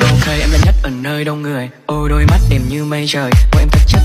ok em là nhất ở nơi đông người. Ôi, đôi mắt đẹp như mây trời. Của em thật chất